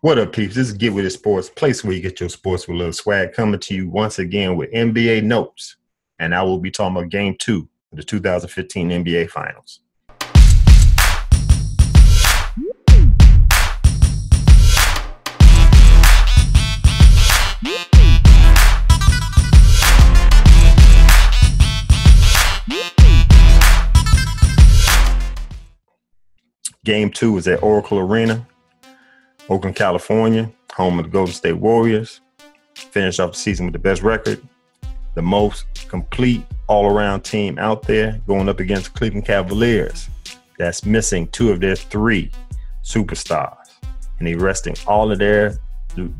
What up, peeps? This is Get Witted Sports, place where you get your sports with a little swag. Coming to you once again with NBA notes, and I will be talking about Game Two of the 2015 NBA Finals. Game two was at Oracle Arena, Oakland, California, home of the Golden State Warriors. Finished off the season with the best record, the most complete all around team out there, going up against Cleveland Cavaliers. That's missing two of their three superstars. And they're resting all of their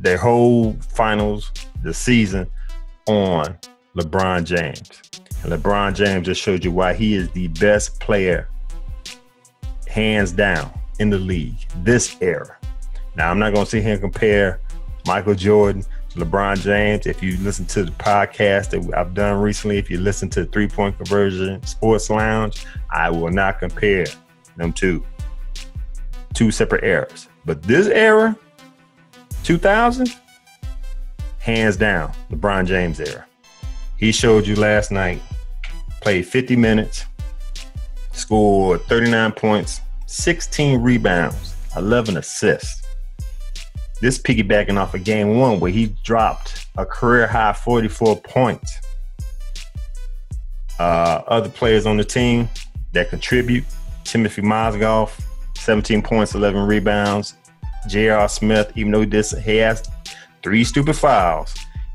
their whole finals, the season on LeBron James. And LeBron James just showed you why he is the best player hands down in the league this era. Now, I'm not going to sit here and compare Michael Jordan to LeBron James. If you listen to the podcast that I've done recently, if you listen to Three Point Conversion Sports Lounge, I will not compare them two. Two separate eras. But this era, 2000, hands down, LeBron James era. He showed you last night, played 50 minutes, scored 39 points, 16 rebounds, 11 assists. This piggybacking off of game one where he dropped a career high 44 points. Uh, other players on the team that contribute Timothy Mozgov, 17 points, 11 rebounds. J.R. Smith, even though did, he has three stupid fouls,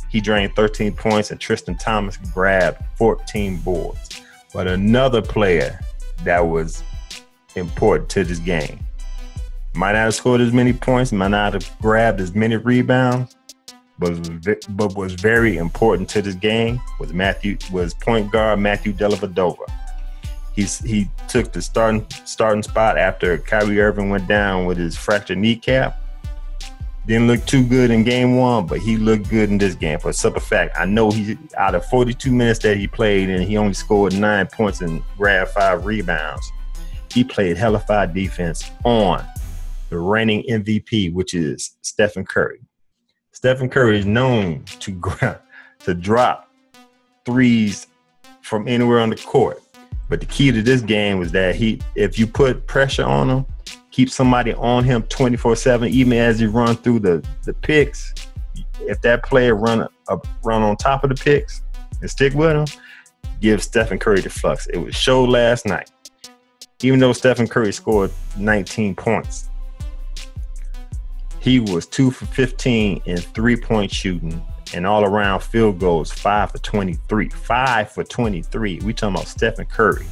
he drained 13 points, and Tristan Thompson grabbed 14 boards. But another player that was important to this game. Might not have scored as many points, might not have grabbed as many rebounds, but but was very important to this game was Matthew was point guard Matthew Dellavedova. He's he took the starting starting spot after Kyrie Irving went down with his fractured kneecap. Didn't look too good in game one, but he looked good in this game. For a simple fact, I know he out of 42 minutes that he played, and he only scored nine points and grabbed five rebounds he played hellified defense on the reigning MVP, which is Stephen Curry. Stephen Curry is known to to drop threes from anywhere on the court. But the key to this game was that he, if you put pressure on him, keep somebody on him 24/7, even as he run through the the picks. If that player run a, run on top of the picks and stick with him, give Stephen Curry the flux. It was showed last night even though Stephen Curry scored 19 points, he was two for 15 in three point shooting and all around field goals, five for 23. Five for 23. We talking about Stephen Curry,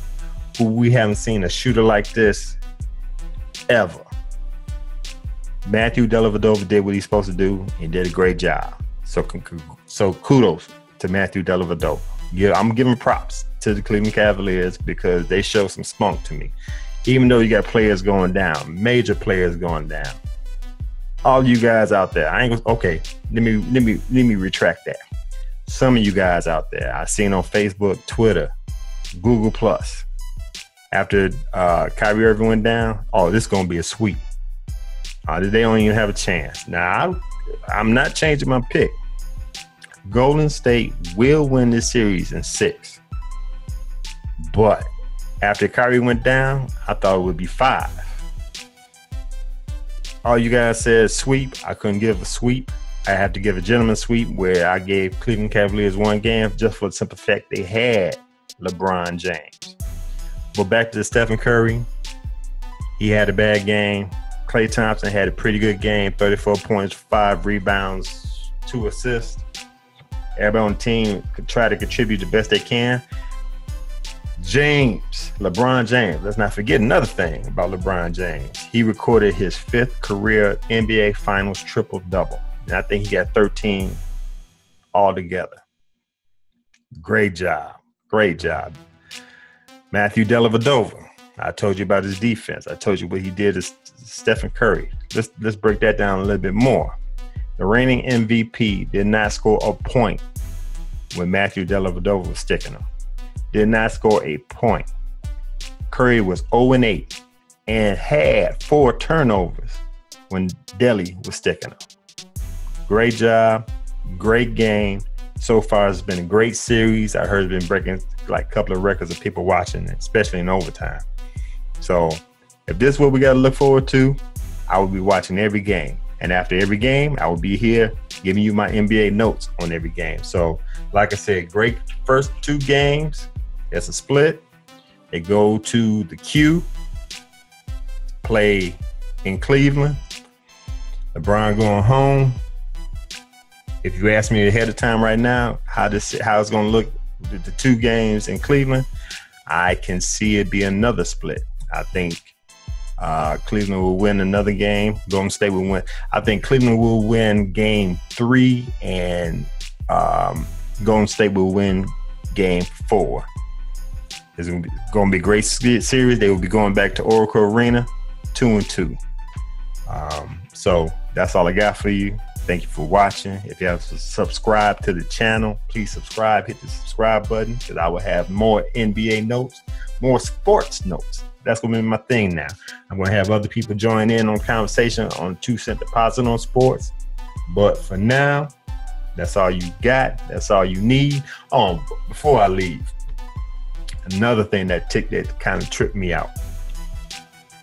who we haven't seen a shooter like this ever. Matthew Dellavedova did what he's supposed to do and did a great job. So, so kudos to Matthew Dellavedova. Yeah, I'm giving props to the Cleveland Cavaliers because they show some spunk to me. Even though you got players going down, major players going down. All you guys out there, I ain't okay. Let me let me let me retract that. Some of you guys out there, I seen on Facebook, Twitter, Google Plus. After uh, Kyrie Irving went down, oh, this is gonna be a sweep. Uh, they don't even have a chance. Now, I, I'm not changing my pick. Golden State will win this series in six. But after Kyrie went down, I thought it would be five. All you guys said sweep. I couldn't give a sweep. I had to give a gentleman sweep where I gave Cleveland Cavaliers one game just for the simple fact they had LeBron James. But back to Stephen Curry, he had a bad game. Klay Thompson had a pretty good game 34 points, five rebounds, two assists. Everybody on the team could try to contribute the best they can. James, LeBron James. Let's not forget another thing about LeBron James. He recorded his fifth career NBA Finals triple double. And I think he got 13 altogether. Great job. Great job. Matthew Dellavedova. I told you about his defense. I told you what he did to Stephen Curry. Let's let's break that down a little bit more. The reigning MVP did not score a point when Matthew Dellavedova was sticking him did not score a point. Curry was 0 8 and had four turnovers when Delly was sticking up. Great job, great game. So far, it's been a great series. I heard it's been breaking like a couple of records of people watching, especially in overtime. So, if this is what we got to look forward to, I will be watching every game. And after every game, I will be here giving you my NBA notes on every game. So, like I said, great first two games. It's a split. They go to the Q, play in Cleveland. LeBron going home. If you ask me ahead of time right now how this how it's going to look the two games in Cleveland, I can see it be another split. I think uh, Cleveland will win another game. Golden State will win. I think Cleveland will win game three, and um, Golden State will win game four. It's going to be a great series. They will be going back to Oracle Arena, two and two. Um, so that's all I got for you. Thank you for watching. If you have subscribed to the channel, please subscribe. Hit the subscribe button because I will have more NBA notes, more sports notes. That's going to be my thing now. I'm going to have other people join in on conversation on two cent deposit on sports. But for now, that's all you got. That's all you need. Um, before I leave, another thing that ticked that kind of tripped me out.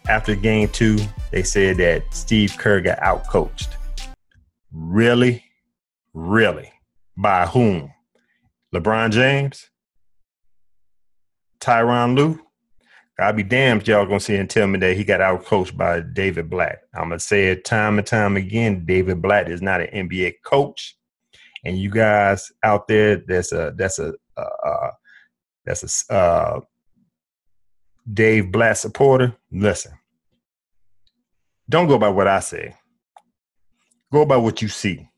After game two, they said that Steve Kerr got outcoached. Really? Really? By whom? LeBron James? Tyronn Lue? I'll be damned y'all gonna see and tell me that he got outcoached by David Blatt. I'm gonna say it time and time again. David Blatt is not an NBA coach, and you guys out there, that's a that's a uh, that's a uh, Dave Blatt supporter. Listen, don't go by what I say. Go by what you see.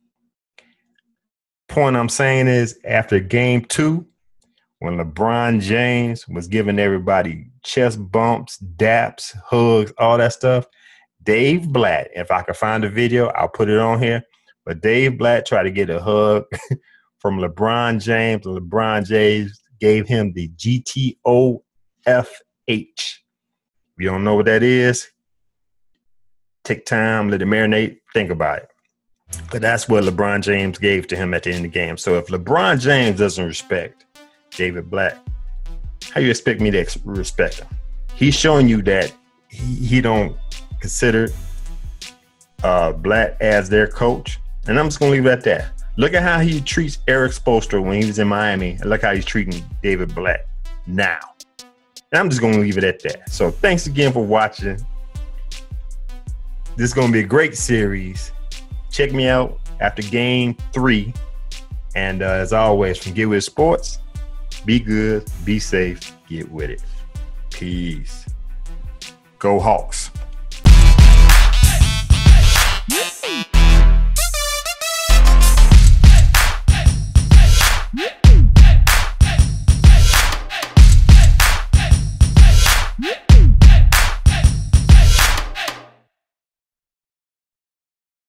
Point I'm saying is after game two, when LeBron James was giving everybody chest bumps, daps, hugs, all that stuff, Dave Blatt, if I can find a video, I'll put it on here. But Dave Blatt tried to get a hug from LeBron James. LeBron James gave him the GTOFH. If you don't know what that is, take time, let it marinate, think about it. But that's what LeBron James gave to him at the end of the game. So if LeBron James doesn't respect David Blatt, how you expect me to respect him? He's showing you that he, he don't consider uh, Blatt as their coach. And I'm just going to leave it at that. Look at how he treats Erik Spoelstra when he was in Miami. And look how he's treating David Blatt now. And I'm just going to leave it at that. So thanks again for watching. This is going to be a great series. Check me out after game three. And uh, as always, from Get Witted Sports, be good, be safe, get with it. Peace. Go Hawks.